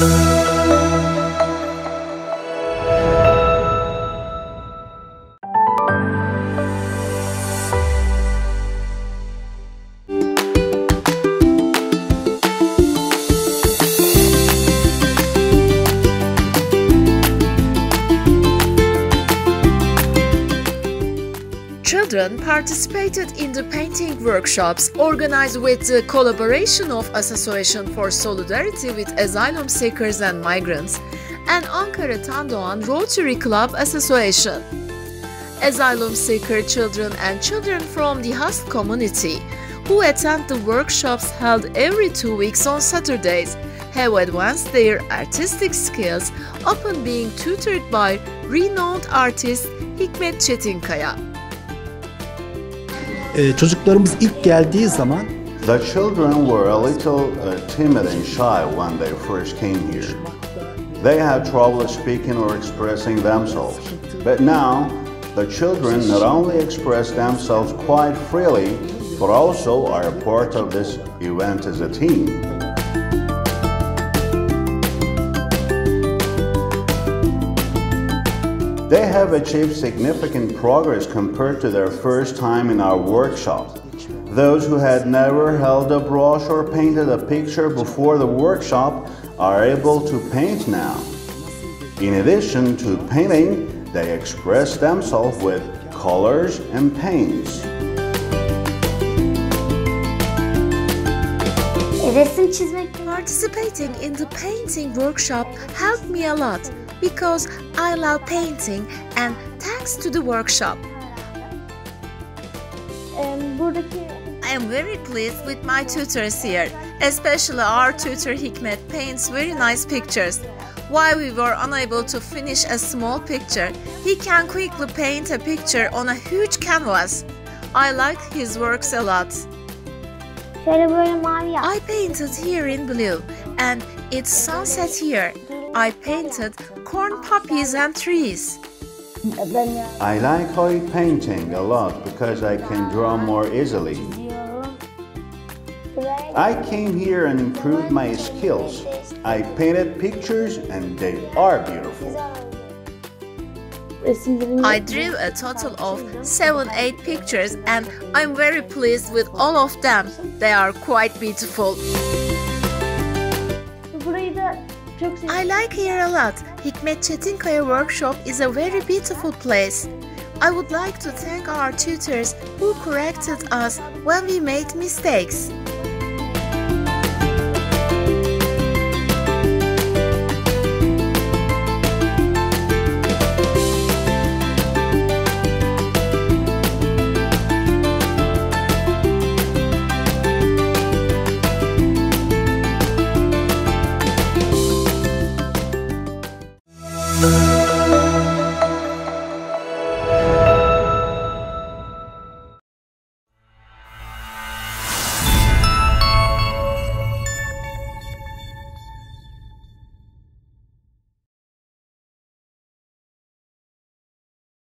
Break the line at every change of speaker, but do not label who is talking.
Thank you. Children participated in the painting workshops organized with the collaboration of Association for Solidarity with Asylum Seekers and Migrants and Ankara Tandoğan Rotary Club Association. Asylum seeker children and children from the host community who attend the workshops held every two weeks on Saturdays have advanced their artistic skills, often being tutored by renowned artist Hikmet Çetinkaya.
Çocuklarımız ilk geldiği zaman
The children were a little uh, timid and shy when they first came here. They had trouble speaking or expressing themselves. But now, the children not only express themselves quite freely, but also are a part of this event as a team. They have achieved significant progress compared to their first time in our workshop. Those who had never held a brush or painted a picture before the workshop are able to paint now. In addition to painting, they express themselves with colors and paints.
Resim çizmek
Participating in the painting workshop helped me a lot because I love painting and thanks to the workshop. I am very pleased with my tutors here, especially our tutor Hikmet paints very nice pictures. While we were unable to finish a small picture, he can quickly paint a picture on a huge canvas. I like his works a lot.
şöyle böyle mavi yap.
I painted here in blue and it's sunset here. I painted corn poppies and trees.
I like oil painting a lot because I can draw more easily. I came here and improved my skills. I painted pictures and they are beautiful.
I drew a total of 7-8 pictures and I'm very pleased with all of them. They are quite beautiful. I like here a lot. Hikmet Çetinkaya workshop is a very beautiful place. I would like to thank our tutors who corrected us when we made mistakes.